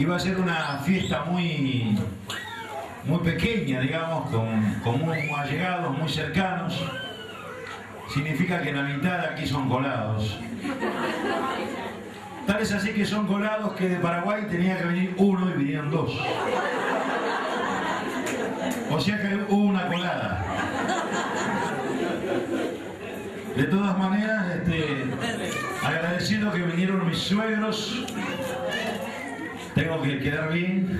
iba a ser una fiesta muy, muy pequeña, digamos, con, con muy allegados, muy cercanos. Significa que la mitad de aquí son colados. Tal es así que son colados que de Paraguay tenía que venir uno y vinieron dos. O sea que hubo una colada. De todas maneras, este, agradecido que vinieron mis suegros. Que quedar bien.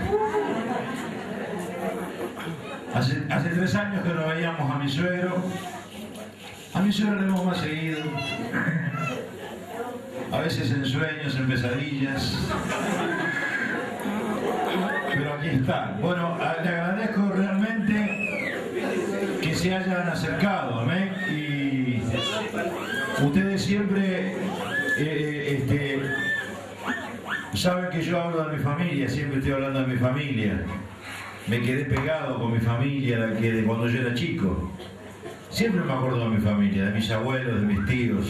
Hace, tres años que no veíamos a mi suegro. A mi suegro le hemos más seguido a veces en sueños, en pesadillas. Pero aquí está. Bueno, le agradezco realmente que se hayan acercado, ¿eh? Y ustedes siempre eh, saben que yo hablo de mi familia, siempre estoy hablando de mi familia. Me quedé pegado con mi familia de, de cuando yo era chico. Siempre me acuerdo de mi familia, de mis abuelos, de mis tíos.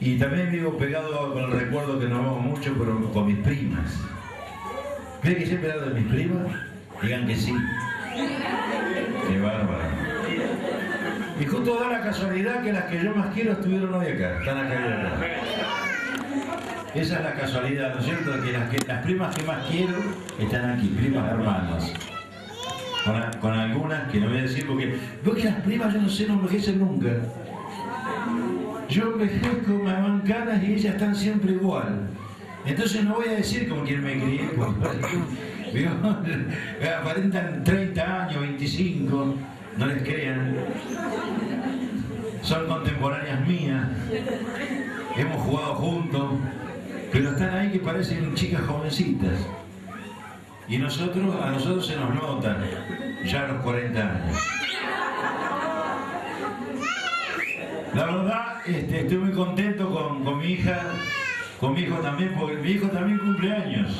Y también vivo pegado con el recuerdo que no vemos mucho, pero con mis primas. ¿Creen que siempre hablo de mis primas? Digan que sí. Qué bárbaro. Y justo da la casualidad que las que yo más quiero estuvieron hoy acá, están acá y acá. Esa es la casualidad, ¿no es cierto? Que las, que las primas que más quiero están aquí, primas hermanas. Con, algunas que no voy a decir porque veo que las primas yo no sé, no envejecen nunca. Yo envejezco, me dan canas y ellas están siempre igual. Entonces no voy a decir con quién me crié, porque aparentan 30 años, 25, no les crean. Son contemporáneas mías, hemos jugado juntos, pero están ahí que parecen chicas jovencitas. Y nosotros, a nosotros se nos notan ya a los 40 años. La verdad, este, estoy muy contento con, mi hija, con mi hijo también, porque mi hijo también cumple años.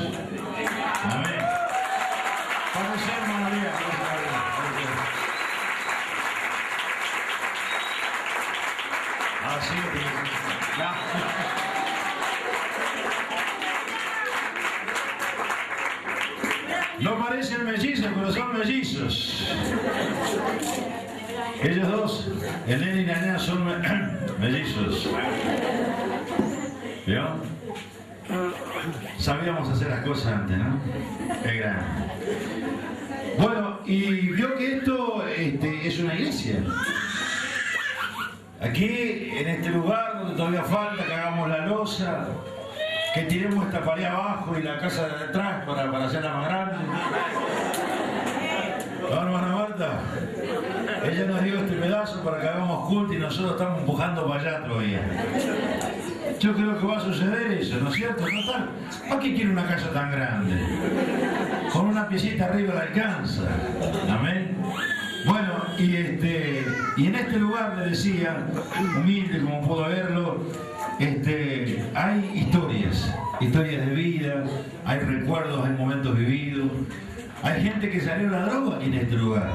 Ellos dos, el nene y nena, son mellizos. ¿Vio? Sabíamos hacer las cosas antes, ¿no? Qué grande. Bueno, y vio que esto este, es una iglesia. Aquí, en este lugar donde todavía falta que hagamos la losa, que tiremos esta pared abajo y la casa de atrás para, para hacerla más grande. ¿No, hermana Ella nos dio este pedazo para que hagamos culto y nosotros estamos empujando para allá todavía. Yo creo que va a suceder eso, ¿no es cierto? ¿No ¿Para qué quiere una casa tan grande? Con una piecita arriba la alcanza. Amén. Bueno, y, este, y en este lugar le decía, humilde como puedo verlo, este, hay historias, historias de vida, hay recuerdos, hay momentos vividos, hay gente que salió a la droga aquí en este lugar.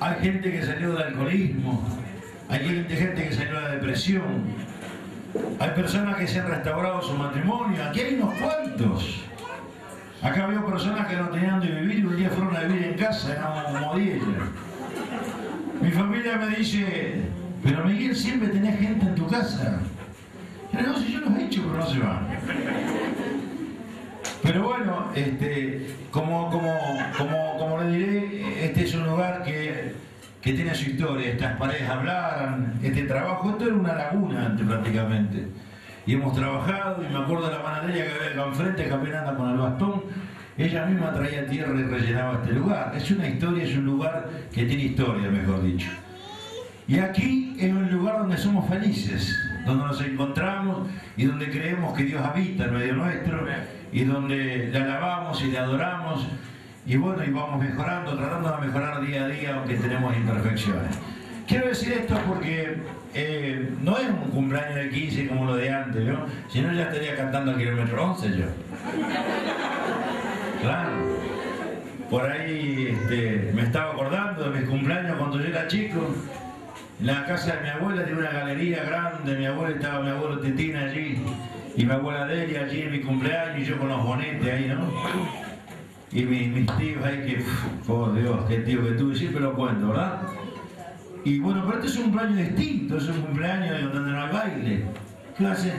Hay gente que salió del alcoholismo, hay gente que salió de la depresión, hay personas que se han restaurado su matrimonio, aquí hay unos cuantos. Acá veo personas que no tenían de vivir y un día fueron a vivir en casa, como ella. Mi familia me dice, pero Miguel siempre tenía gente en tu casa. Yo no, si yo los he hecho, pero no se van. Pero bueno, este, como, como, como, como le diré, este es un lugar que, que tiene su historia. Estas paredes hablaran, este trabajo, esto era una laguna antes prácticamente. Y hemos trabajado, y me acuerdo de la panadería que había acá enfrente, anda con el bastón, ella misma traía tierra y rellenaba este lugar. Es una historia, es un lugar que tiene historia, mejor dicho. Y aquí es un lugar donde somos felices, donde nos encontramos y donde creemos que Dios habita en medio nuestro y donde le alabamos y le adoramos y bueno, y vamos mejorando, tratando de mejorar día a día aunque tenemos imperfecciones. quiero decir esto porque eh, no es un cumpleaños de 15 como lo de antes, ¿no? Si no, ya estaría cantando el kilómetro 11 yo. Claro. Por ahí este, me estaba acordando de mis cumpleaños cuando yo era chico. En la casa de mi abuela tiene una galería grande, mi abuela estaba mi abuelo Titina allí, y mi abuela Delia allí en mi cumpleaños, y yo con los bonetes ahí, ¿no? Y mis, mis tíos ahí que, por Dios, qué tío que tuve, siempre lo cuento, ¿verdad? Y bueno, pero este es un cumpleaños distinto, es un cumpleaños donde no hay baile. ¿Qué hace?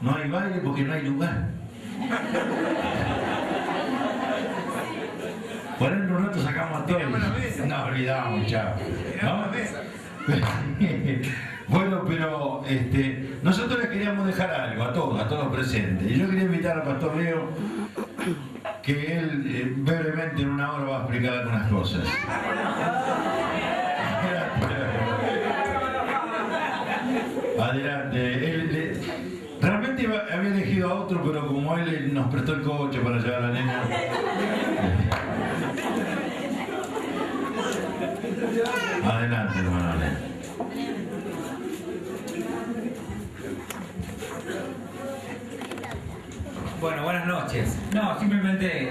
No hay baile porque no hay lugar. Por en un rato sacamos a todos. No, olvidamos, chao. ¿No? Bueno, pero este, nosotros les queríamos dejar algo a todos, a todos los presentes. Y yo quería invitar al pastor Leo que él eh, brevemente en una hora va a explicar algunas cosas. Adelante. Él, realmente había elegido a otro, pero como él nos prestó el coche para llevar la nena. Adelante, hermano. Bueno, buenas noches. No, simplemente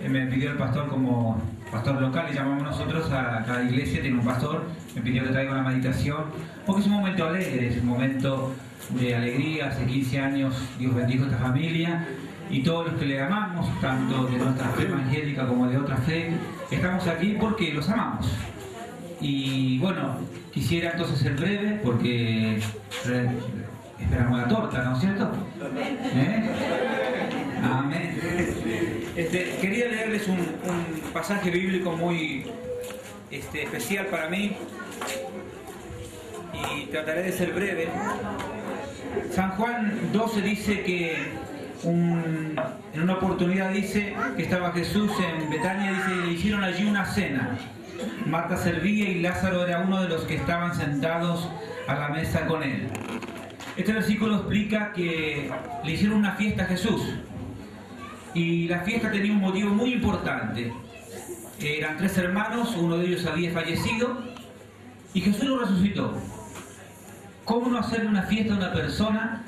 eh, me pidió el pastor como pastor local, le llamamos nosotros a cada iglesia, tiene un pastor, me pidió que traiga una meditación, porque es un momento alegre, es un momento de alegría, hace 15 años Dios bendijo esta familia y todos los que le amamos, tanto de nuestra fe evangélica como de otra fe, estamos aquí porque los amamos. Y bueno, quisiera entonces ser breve porque esperamos la torta, ¿no es cierto? ¿Eh? Amén. Este, quería leerles un, pasaje bíblico muy este, especial para mí y trataré de ser breve. San Juan 12 dice que un- en una oportunidad dice que estaba Jesús en Betania, dice, y hicieron allí una cena. Marta servía y Lázaro era uno de los que estaban sentados a la mesa con él. Este versículo explica que le hicieron una fiesta a Jesús. Y la fiesta tenía un motivo muy importante. Eran tres hermanos, uno de ellos había fallecido y Jesús lo resucitó. ¿Cómo no hacer una fiesta a una persona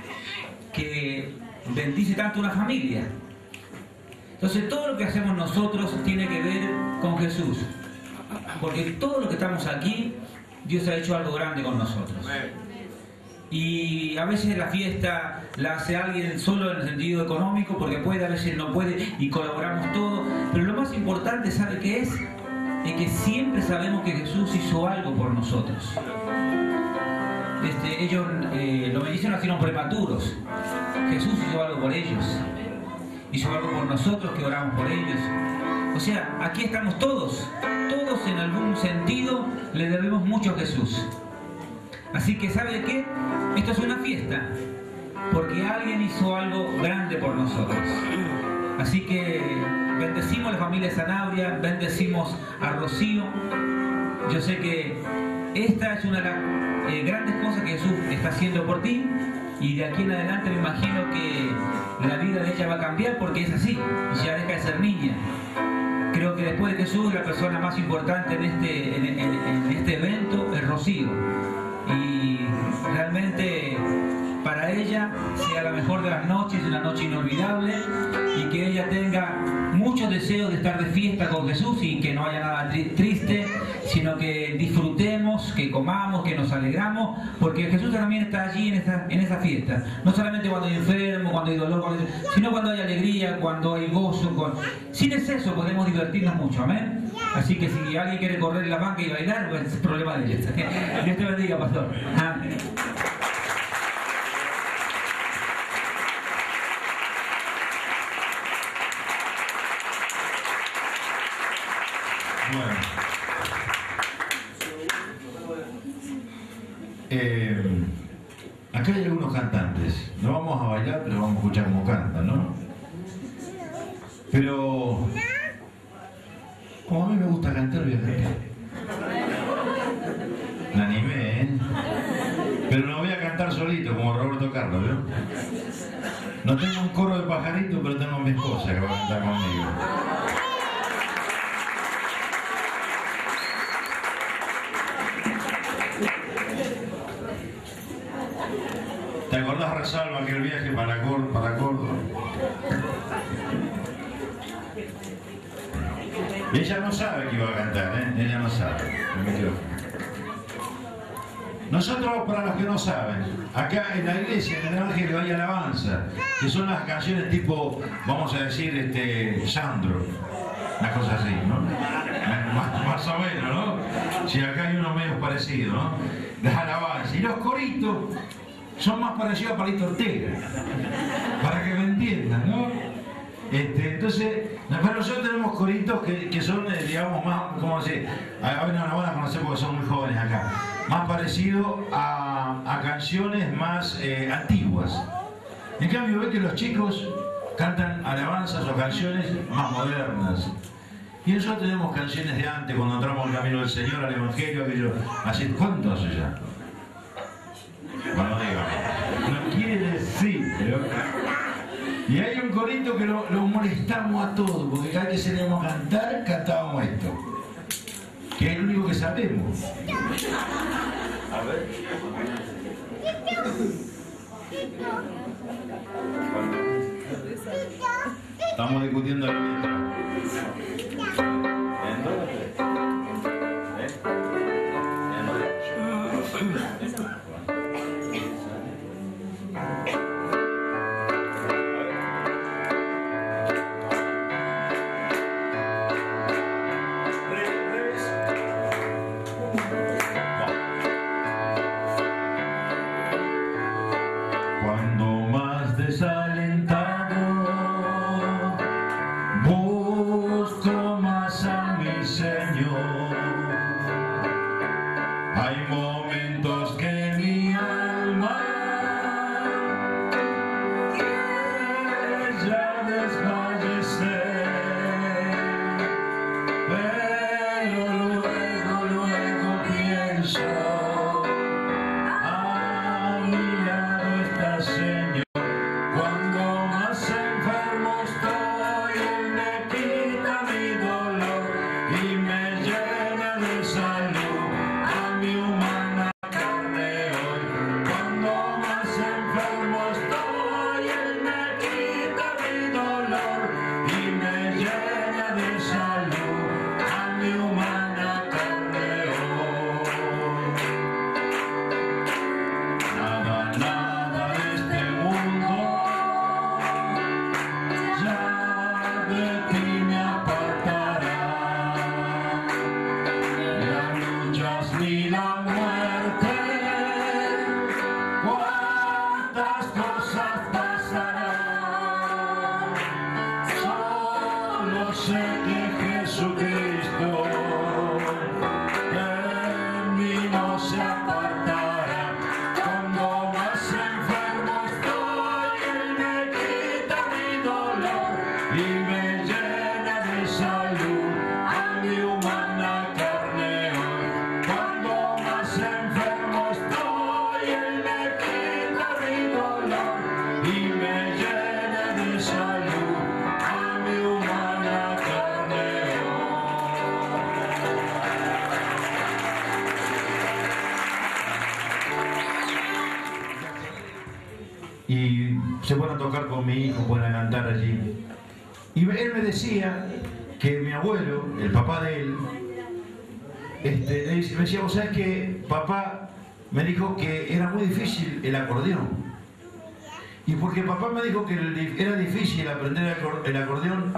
que bendice tanto una familia? Entonces todo lo que hacemos nosotros tiene que ver con Jesús. Porque todo lo que estamos aquí, Dios ha hecho algo grande con nosotros. Y a veces la fiesta la hace alguien solo en el sentido económico, porque puede, a veces no puede, y colaboramos todos. Pero lo más importante, ¿sabe qué es? Es que siempre sabemos que Jesús hizo algo por nosotros. Este, ellos, eh, los bendiciones nacieron prematuros. Jesús hizo algo por ellos. Hizo algo por nosotros que oramos por ellos. O sea, aquí estamos todos. Todos en algún sentido le debemos mucho a Jesús. Así que, ¿sabe qué? Esto es una fiesta, porque alguien hizo algo grande por nosotros. Así que bendecimos a la familia Sanabria, bendecimos a Rocío. Yo sé que esta es una de las eh, grandes cosas que Jesús está haciendo por ti y de aquí en adelante me imagino que la vida de ella va a cambiar porque es así, ya deja de ser niña. Creo que después de Jesús la persona más importante en este, en, este evento es Rocío. Realmente para ella sea la mejor de las noches, una noche inolvidable y que ella tenga muchos deseos de estar de fiesta con Jesús y que no haya nada tri- triste, sino que disfrutemos, que comamos, que nos alegramos, porque Jesús también está allí en esa, en esa fiesta. No solamente cuando hay enfermo, cuando hay dolor, cuando hay- sino cuando hay alegría, cuando hay gozo. con- Sin exceso podemos divertirnos mucho, amén. Así que si alguien quiere correr la banca y bailar, pues es problema de ellos. Dios te bendiga, pastor. Amén. Bueno. Eh, acá hay algunos cantantes. No vamos a bailar, pero vamos a escuchar cómo cantan, ¿no? Pero como a mí me gusta cantar, voy a cantar. Me animé, ¿eh? Pero no voy a cantar solito, como Roberto Carlos, ¿vio? No tengo un coro de pajarito, pero tengo a mi esposa que va a cantar conmigo. Salva aquel viaje para, Cor- para Córdoba. Ella no sabe que iba a cantar, ¿eh? Ella no sabe. Nosotros, para los que no saben, acá en la iglesia, en el Evangelio hay alabanza, que son las canciones tipo, vamos a decir, este, Sandro, una cosa así, ¿no? Más, más o menos, ¿no? Si acá hay uno medio parecido, ¿no? Las alabanzas. Y los coritos son más parecidos a Palito Ortega, para que me entiendan, ¿no? Este, entonces, pero nosotros tenemos coritos que, que son, eh, digamos, más, ¿cómo decir? A ver, no la van a conocer porque son muy jóvenes acá. Más parecido a, a canciones más eh, antiguas. En cambio, ve que los chicos cantan alabanzas o canciones más modernas. Y nosotros tenemos canciones de antes, cuando entramos al camino del Señor, al Evangelio, aquello, hace cuánto hace ya. Bueno, dígame. No quiere decir, pero... Un corito que lo, lo molestamos a todos, porque cada que salimos a cantar, cantábamos esto. Que es el único que sabemos. A ver. Estamos discutiendo la letra. En decía, vos sabés que papá me dijo que era muy difícil el acordeón. Y porque papá me dijo que era difícil aprender el acor- el acordeón,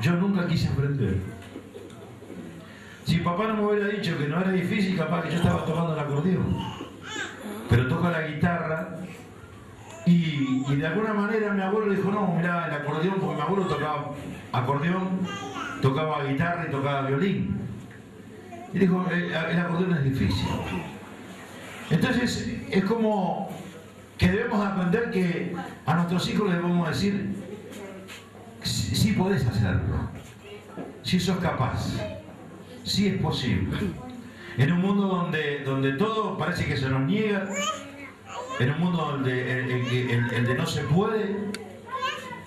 yo nunca quise aprender. Si papá no me hubiera dicho que no era difícil, capaz que yo estaba tocando el acordeón. Pero toco la guitarra y, y de alguna manera mi abuelo dijo, no, mira, el acordeón, porque mi abuelo tocaba acordeón, tocaba guitarra y tocaba violín. Y dijo, el, el acordeón es difícil. Entonces, es como que debemos aprender que a nuestros hijos les debemos decir, sí, sí podés hacerlo, si sos capaz, si es posible. En un mundo donde, donde todo parece que se nos niega, en un mundo donde el, de no se puede,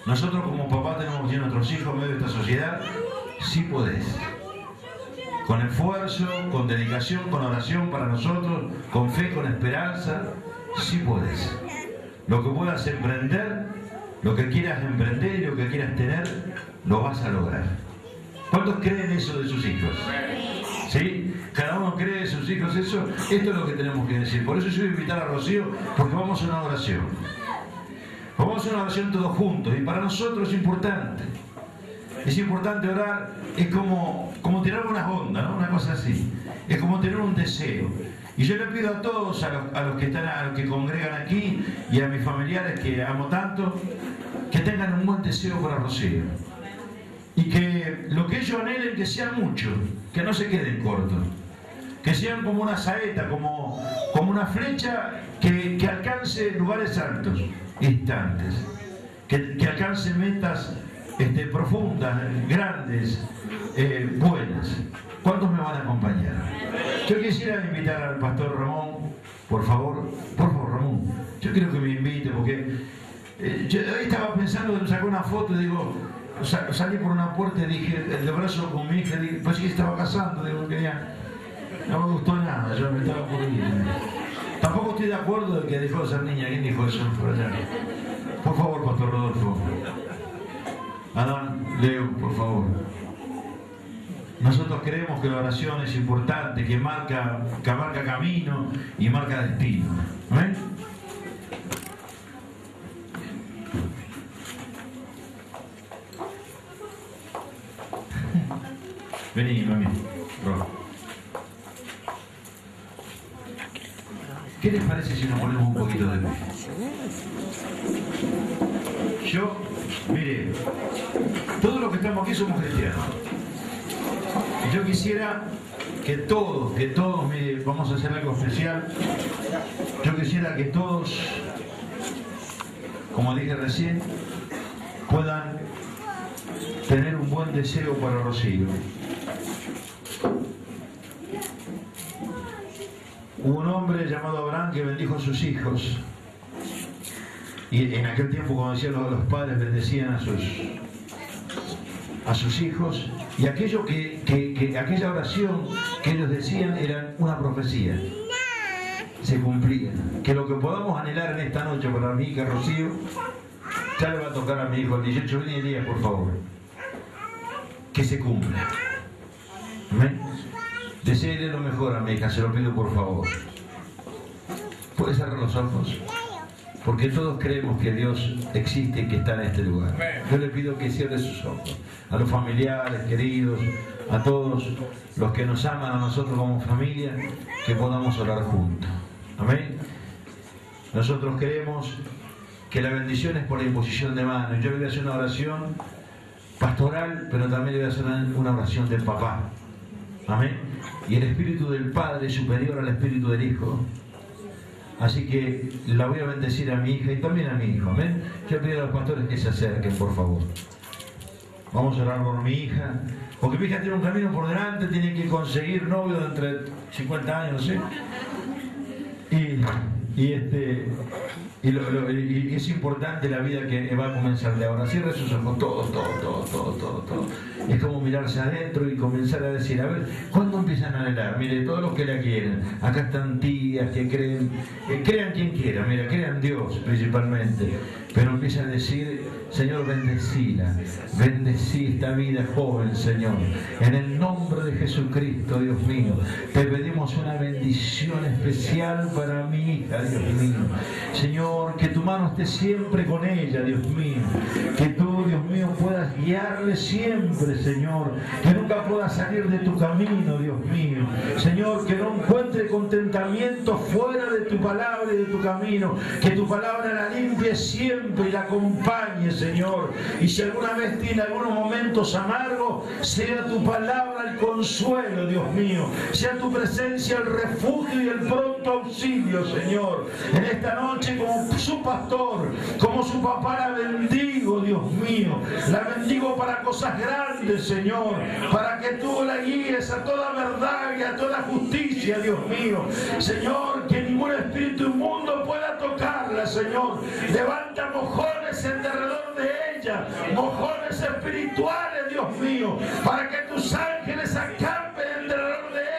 nosotros como papá tenemos que decir a nuestros hijos en medio de esta sociedad, sí podés. Con esfuerzo, con dedicación, con oración para nosotros, con fe, con esperanza, sí podés. lo que puedas emprender, lo que quieras emprender y lo que quieras tener, lo vas a lograr. ¿Cuántos creen eso de sus hijos? ¿Sí? Cada uno cree de sus hijos eso. Esto es lo que tenemos que decir. Por eso yo voy a invitar a Rocío, porque vamos a una oración. Vamos a una oración todos juntos y para nosotros es importante. Es importante orar, es como, como tirar unas ondas, una cosa así. Es como tener un deseo. Y yo le pido a todos, a los, a que están, a los que congregan aquí y a mis familiares que amo tanto, que tengan un buen deseo para Rocío. Y que lo que ellos anhelen que sea mucho, que no se queden cortos. Que sean como una saeta, como, como una flecha que, que alcance lugares altos, distantes. Que, que alcance metas profundas, grandes, eh, buenas. ¿Cuántos me van a acompañar? Yo quisiera invitar al pastor Ramón, por favor, por favor Ramón, yo quiero que me invite porque eh, yo ahí estaba pensando, sacar una foto y digo, sa- salí por una puerta y dije, el abrazo con mi hija, dije, pues sí estaba casando, digo, quería, no me gustó nada, yo me estaba por. Tampoco estoy de acuerdo de que dejó de ser niña, ¿quién dijo eso por allá? Por favor, pastor Rodolfo. Adán, Leo, por favor. Nosotros creemos que la oración es importante, que marca, que marca camino y marca destino. ¿Amén? Vení, mami. ¿Qué les parece si nos ponemos un poquito de pie? Yo, mire, todos los que estamos aquí somos cristianos. Yo quisiera que todos, que todos, mire, vamos a hacer algo especial. Yo quisiera que todos, como dije recién, puedan tener un buen deseo para Rocío. Hubo un hombre llamado Abraham que bendijo a sus hijos. Y en aquel tiempo, como decían los, los padres, bendecían a sus, a sus hijos. Y aquello que, que- que- aquella oración que ellos decían era una profecía. Se cumplía. Que lo que podamos anhelar en esta noche para mi hija Rocío, ya le va a tocar a mi hijo el 18 de día, por favor. Que se cumpla. Amén. Lo mejor a mi se lo pido por favor. ¿Puede cerrar los ojos? Porque todos creemos que Dios existe y que está en este lugar. Yo le pido que cierre sus ojos. A los familiares, queridos, a todos los que nos aman a nosotros como familia, que podamos orar juntos. Amén. Nosotros creemos que la bendición es por la imposición de manos. Yo le voy a hacer una oración pastoral, pero también le voy a hacer una- oración del papá. Amén. Y el espíritu del Padre es superior al espíritu del Hijo. Así que la voy a bendecir a mi hija y también a mi hijo. Amén. Yo pido a los pastores que se acerquen, por favor. Vamos a orar por mi hija. Porque mi hija tiene un camino por delante, tiene que conseguir novio de entre 50 años, sé. Y, y este. Y, lo- es importante la vida que va a comenzar de ahora. Cierra sus ojos, todos, todos, todos, todos, todos, todos. Es como mirarse adentro y comenzar a decir, a ver, ¿cuándo empiezan a anhelar? Mire, todos los que la quieren. Acá están tías que creen, que crean quien quiera, mira, crean Dios principalmente. Pero empiezan a decir, Señor, bendecila, bendecí esta vida joven, Señor. En el nombre de Jesucristo, Dios mío, te pedimos una bendición especial para mi hija, Dios mío. Señor, que tu mano esté siempre con ella, Dios mío. Que tú, Dios mío, puedas guiarle siempre, Señor. Que nunca pueda salir de tu camino, Dios mío. Señor, que no encuentre contentamiento fuera de tu palabra y de tu camino. Que tu palabra la limpie siempre y la acompañe, Señor. Y si alguna vez tiene algunos momentos amargos, sea tu palabra el consuelo, Dios mío. Sea tu presencia el refugio y el pronto auxilio, Señor. En esta noche, como su pastor, como su papá, la bendigo, Dios mío. La bendigo para cosas grandes, Señor. Para que tú la guíes a toda verdad y a toda justicia, Dios mío. Señor, que ningún espíritu inmundo pueda tocarla, Señor. Levanta mojones en derredor de ella, mojones espirituales, Dios mío, para que tus ángeles acampen en derredor de ella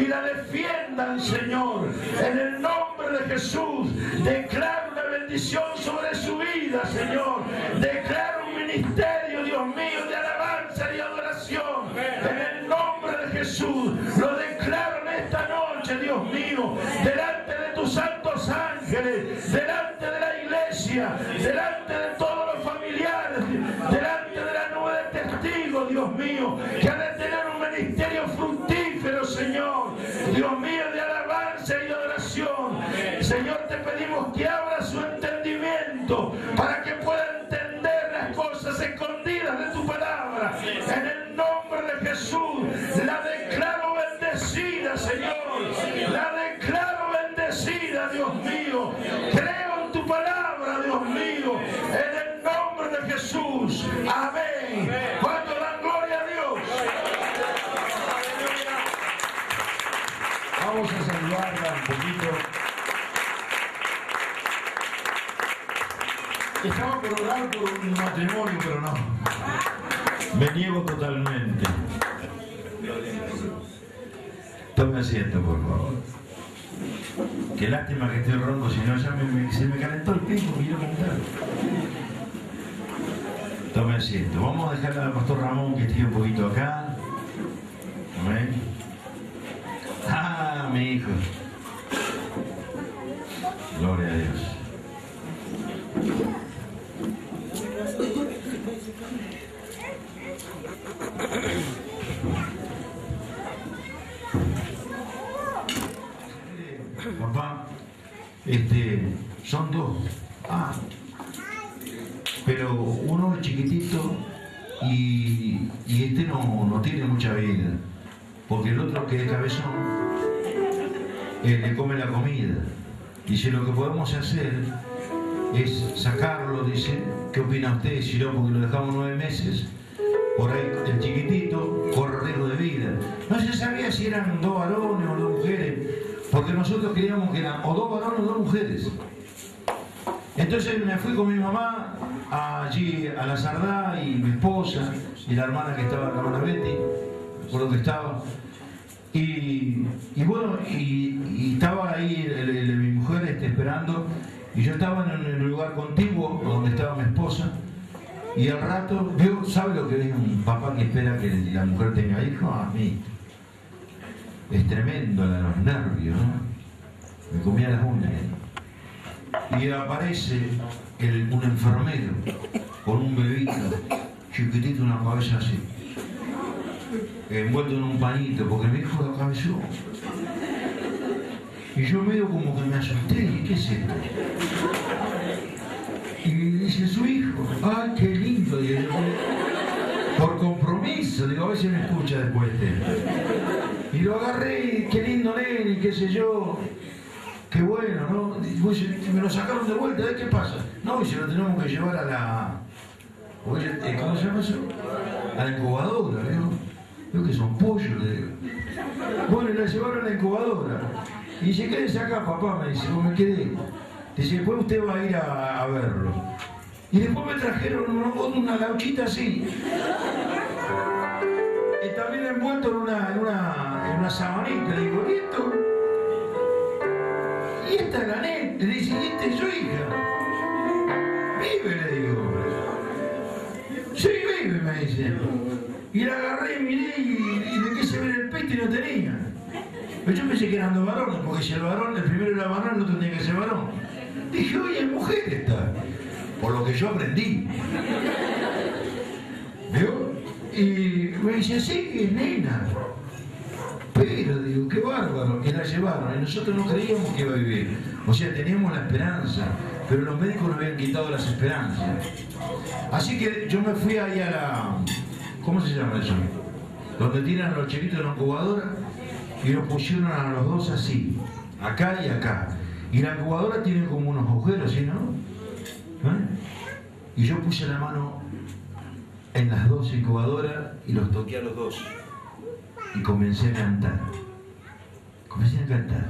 y la defiendan, Señor. En el nombre de Jesús, declaro una bendición sobre su vida, Señor. Declaro un ministerio, Dios mío, de alabanza y adoración. En el nombre de Jesús. Lo declaro en esta noche, Dios mío, delante de tus santos ángeles, delante de la iglesia, delante de todos los familiares, delante de la nube Dios mío, que ha de tener un ministerio fructífero, Señor. Dios mío, de alabanza y de adoración. Señor, te pedimos que abra su entendimiento para que pueda entender las cosas escondidas de tu palabra. En el nombre de Jesús, la declaro bendecida, Señor. La declaro bendecida, Dios mío. Creo en tu palabra, Dios mío. Jesús. Amén. Cuando dan gloria a Dios. Vamos a saludarla un poquito. Estaba por orar por un matrimonio, pero no. Me niego totalmente. Tome asiento, por favor. Qué lástima que estoy ronco, si no ya me, me- se me calentó el pico, quiero contar. Tome asiento. Vamos a dejarle al pastor Ramón que esté un poquito acá. Amén. Ah, mi hijo. Gloria a Dios. Papá, este, son dos. Ah, pero y este no, no tiene mucha vida. Porque el otro que es cabezón, eh, le come la comida. Dice, lo que podemos hacer es sacarlo, dice, ¿qué opina usted? Si no, porque lo dejamos nueve meses, por ahí el chiquitito corre riesgo de vida. No se sabía si eran dos varones o dos mujeres, porque nosotros creíamos que eran o dos varones o dos mujeres. Entonces me fui con mi mamá allí a la Sardá y mi esposa y la hermana que estaba, la hermana Betty, por donde estaba. Y, bueno, y, estaba ahí mi mujer este, esperando, y yo estaba en el lugar contiguo donde estaba mi esposa, y al rato, vio, ¿sabe lo que es un papá que espera que la mujer tenga hijos? A mí. Es tremendo los nervios, ¿no? Me comía las uñas. Y aparece el- un enfermero con un bebito, chiquitito, una cabeza así envuelto en un pañito, porque mi hijo la cabezó. Y yo medio como que me asusté, ¿y qué es esto? Y dice su hijo, ¡ay, qué lindo! Digo yo, por compromiso, digo, a ver si me escucha después este. Y lo agarré, qué lindo nene, qué sé yo. Qué bueno, ¿no? Me lo sacaron de vuelta, ¿eh? ¿qué pasa? No, y se lo tenemos que llevar a la... ¿Cómo se llama eso? A la incubadora, ¿veo? Veo que son pollos, le digo. Bueno, y la llevaron a la incubadora. Y dice, quédese acá, papá, me dice, vos me quedé. Dice, después usted va a ir a, verlo. Y después me trajeron una, gauchita así. Y también envuelto en una, en una, en una sabanita. Digo, ¿y esto? Y esta es la neta. Le dice, ¿y esta es su hija? Vive, le digo. Sí, vive, me dice. Y la agarré, miré y, y le quise ver el pecho y no tenía. Pero yo pensé que eran dos varones, porque si el varón, el primero era varón, el otro tenía que ser varón. Dije, oye, es mujer esta. Por lo que yo aprendí. ¿Vio? Y me dice, sí, es nena. Pero, digo, qué bárbaro, que la llevaron. Y nosotros no creíamos que iba a vivir. O sea, teníamos la esperanza, pero los médicos nos habían quitado las esperanzas. Así que yo me fui ahí a la. ¿Cómo se llama eso? Donde tiran los chiquitos en la incubadora y los pusieron a los dos así, acá y acá. Y la incubadora tiene como unos agujeros, ¿sí, no? ¿Eh? Y yo puse la mano en las dos incubadoras y los toqué a los dos. Y comencé a cantar. Comencé a cantar.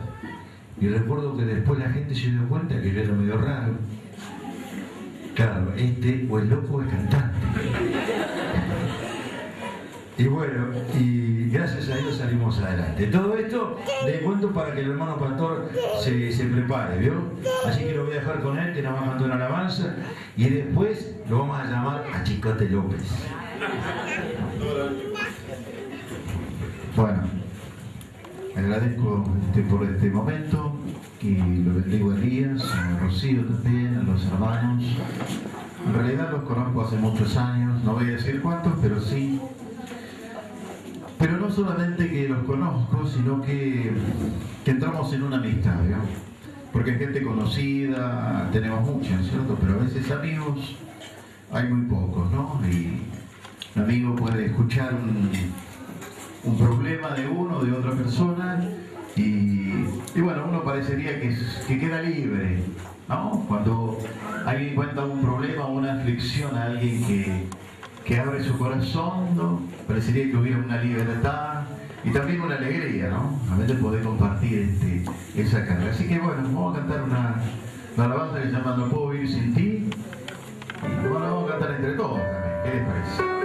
Y recuerdo que después la gente se dio cuenta que yo era medio raro. Claro, este o es loco es cantante. Y bueno, y gracias a Dios salimos adelante. Todo esto le cuento para que el hermano pastor se, se prepare, ¿vio? Así que lo voy a dejar con él, que nos va a mandar una alabanza, y después lo vamos a llamar a Chicote López. Bueno, agradezco este, por este momento y lo bendigo a Elías, a Rocío también, a los hermanos. En realidad los conozco hace muchos años, no voy a decir cuántos, pero sí. Pero no solamente que los conozco, sino que, que entramos en una amistad, ¿no? Porque gente conocida, tenemos muchos, ¿cierto? Pero a veces amigos hay muy pocos, ¿no? Y un amigo puede escuchar un, un problema de uno, de otra persona, y, bueno, uno parecería que, que queda libre, ¿no? Cuando alguien cuenta un problema una aflicción a alguien que, que abre su corazón, ¿no? Parecería que hubiera una libertad y también una alegría, ¿no? A veces poder compartir este, esa carga. Así que bueno, vamos a cantar una, una alabanza que se llama No puedo vivir sin ti. Y bueno, vamos a cantar entre todos también. ¿Qué les parece?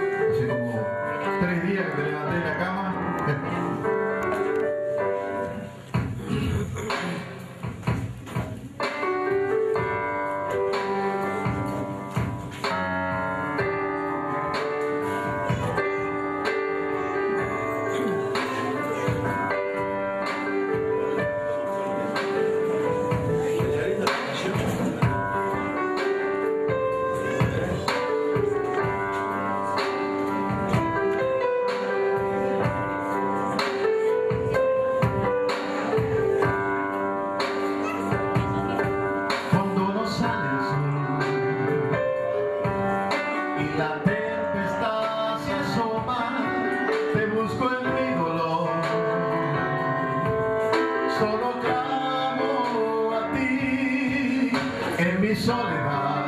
Mi soledad.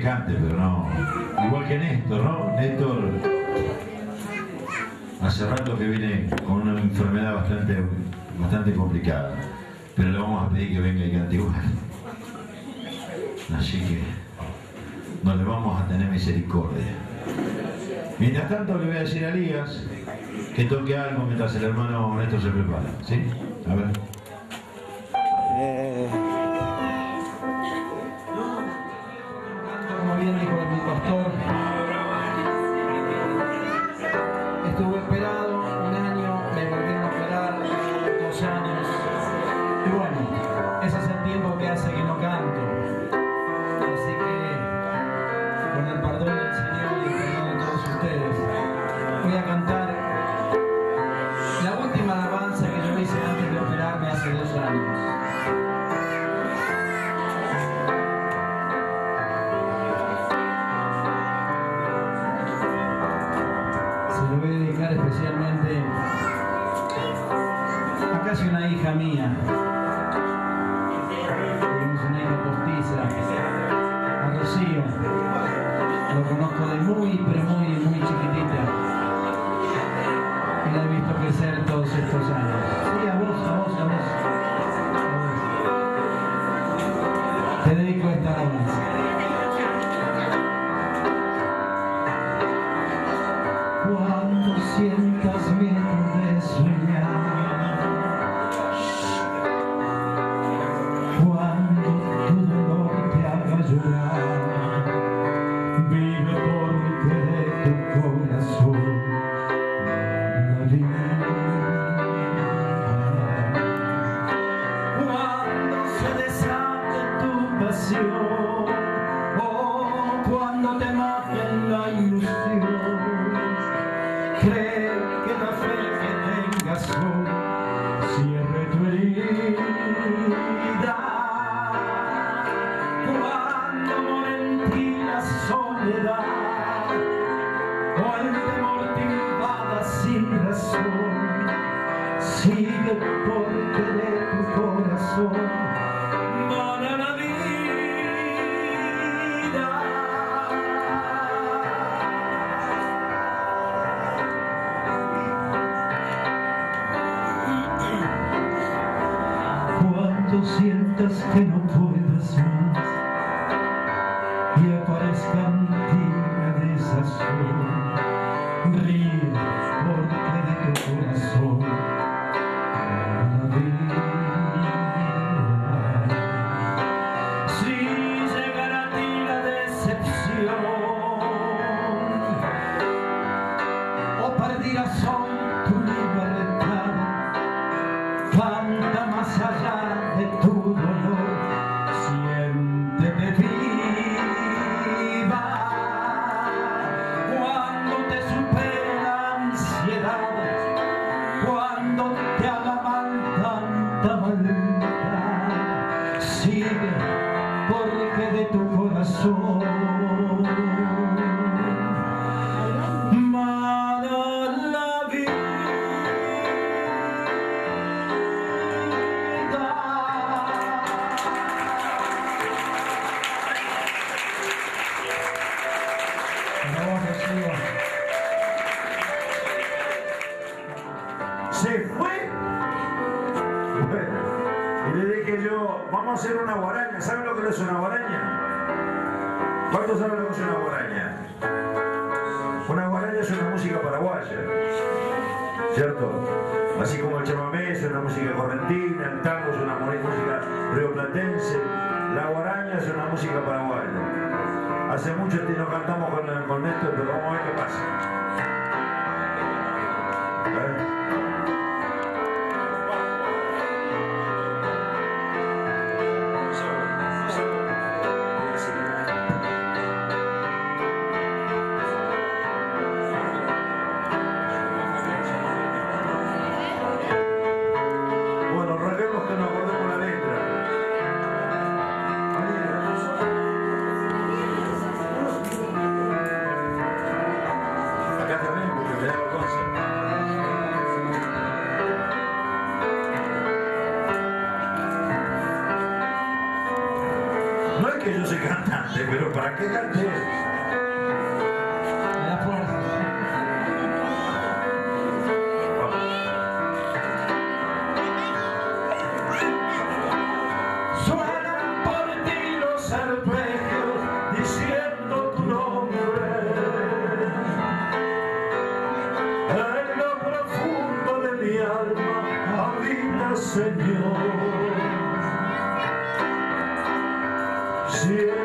cante, pero no. Igual que Néstor, ¿no? Néstor hace rato que viene con una enfermedad bastante, bastante complicada, pero le vamos a pedir que venga y cante igual. Así que no le vamos a tener misericordia. Mientras tanto le voy a decir a Elías que toque algo mientras el hermano Néstor se prepara, ¿sí? A ver. Sientas que no puedes más y Yeah.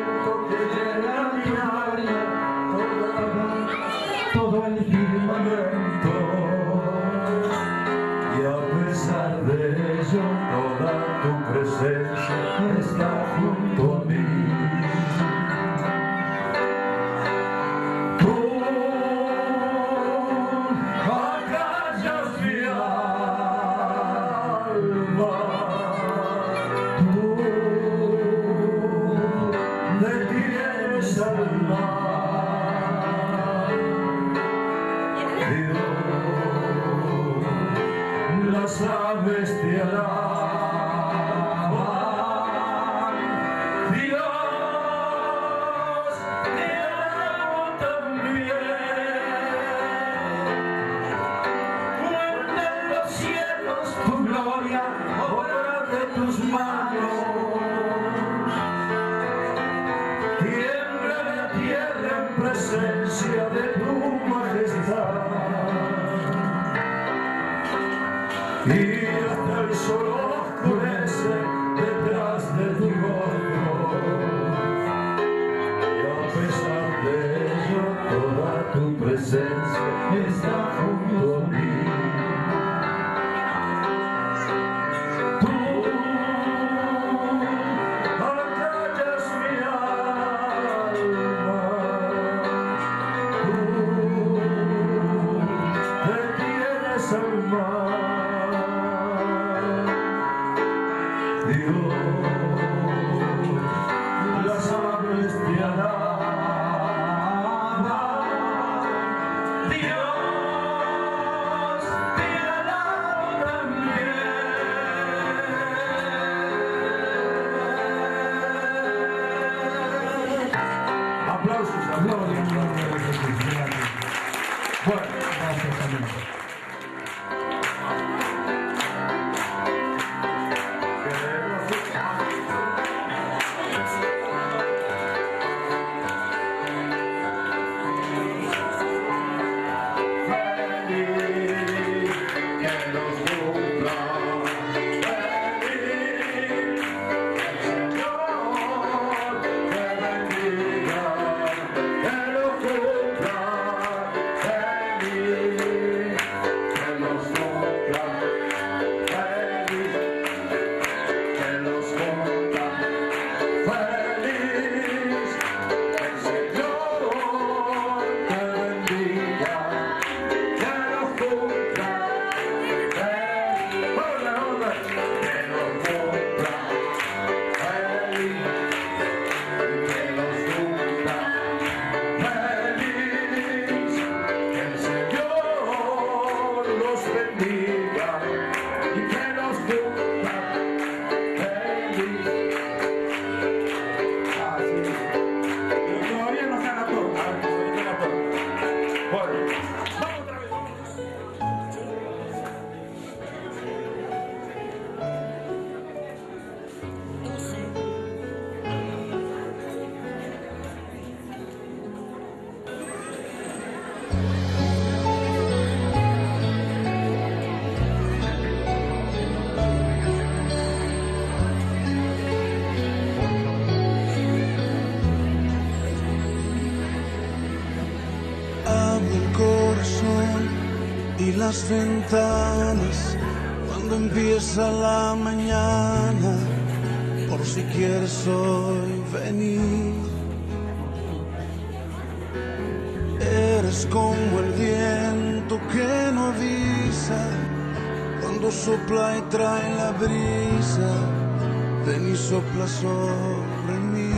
La mañana, por si quieres hoy venir. Eres como el viento que no avisa, cuando sopla y trae la brisa, ven y sopla sobre mí.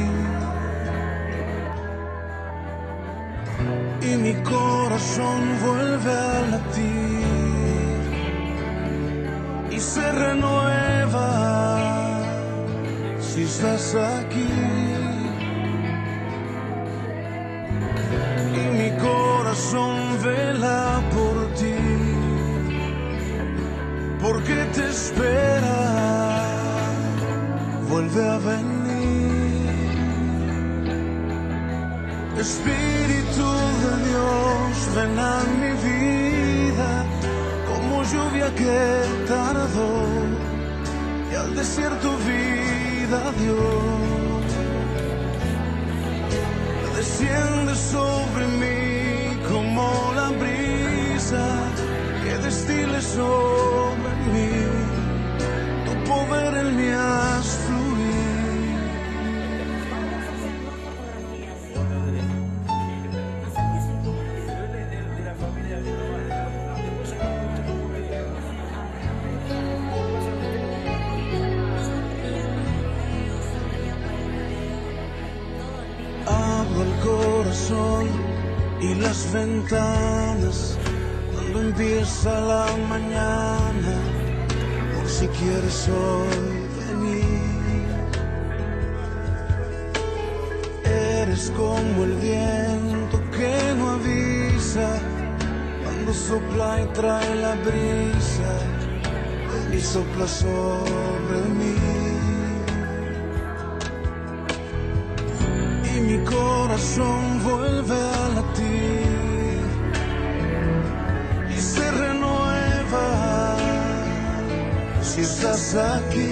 y mi corazón vuelve a latir estás aquí. Y mi corazón vela por ti, porque te espera, vuelve a venir. Espíritu de Dios, ven a mi vida como lluvia que tardó y al desierto vida dio. Desciende sobre mí como la brisa que destile sobre mí. Tu poder en mí haz corazón y las ventanas cuando empieza la mañana, por si quieres hoy venir. Eres como el viento que no avisa cuando sopla y trae la brisa y sopla sobre mí. Mi corazón vuelve a latir y se renueva si estás aquí.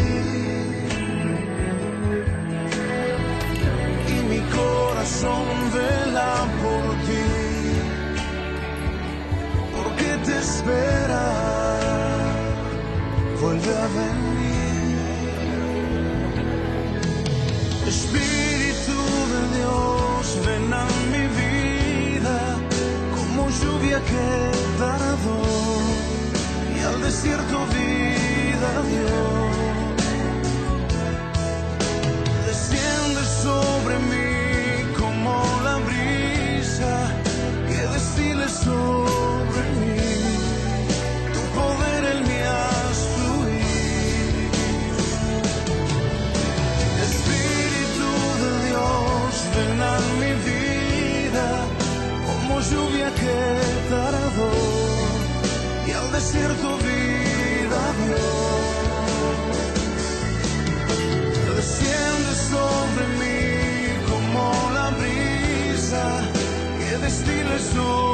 Y mi corazón vela por ti, porque te espera, vuelve a venir. De Dios, ven a mi vida como lluvia que tardó y al desierto vida dio. tu vida, Dios. Desciende sobre mí como la brisa que destila el sol.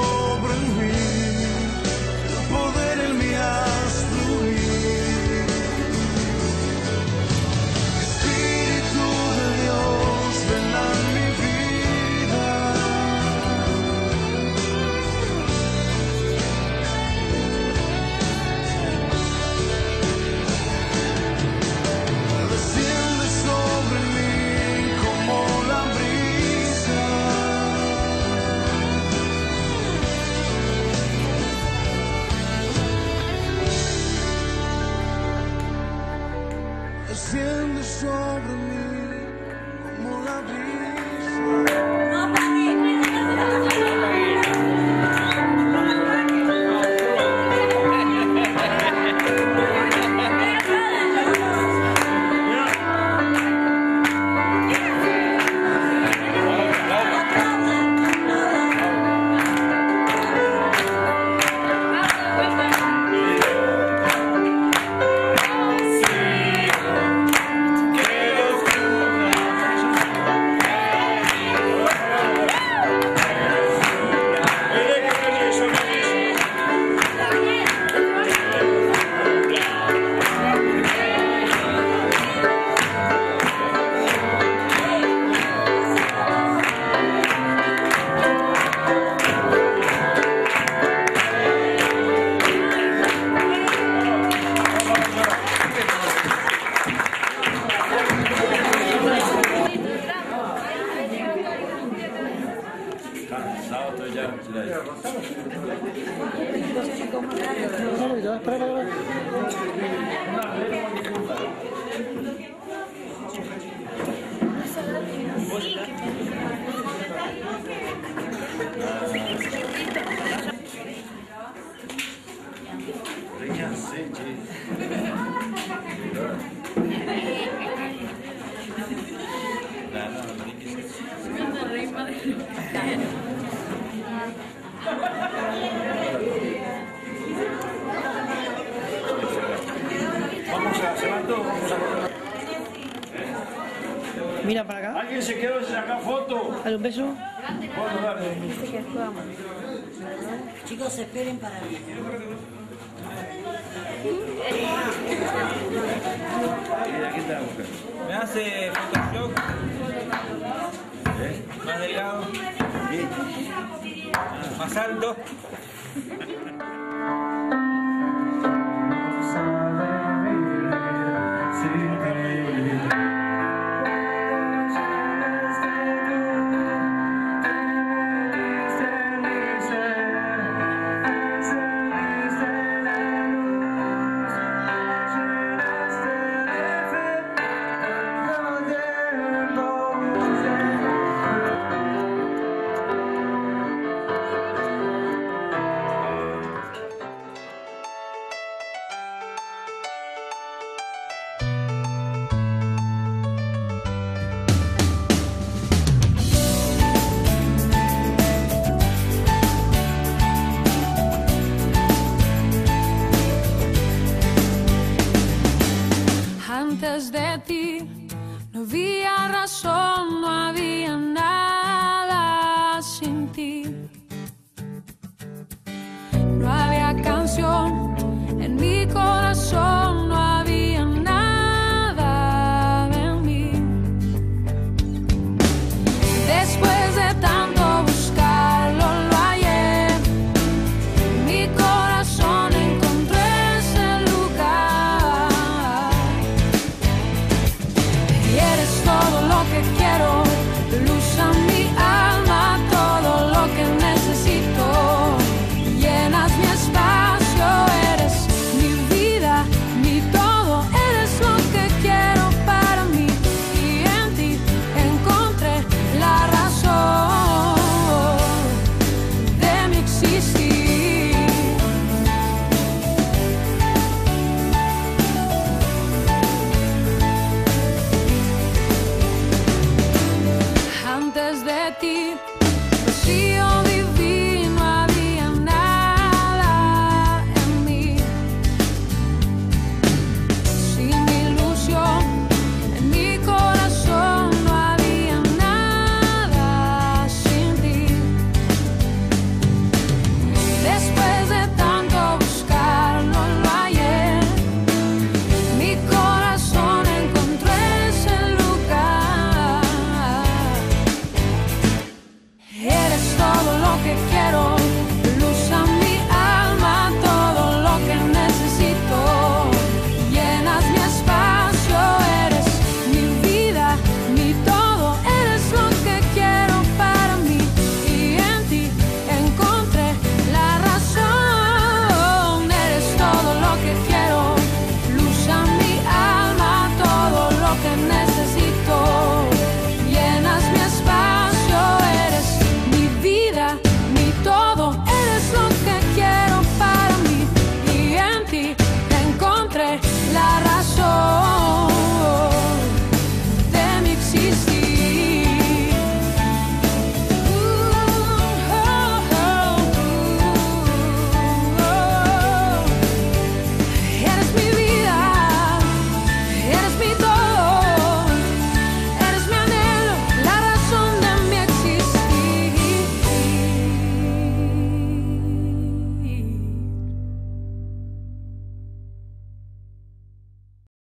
de ti. No había razón, no había nada sin ti. No había canción en mi corazón.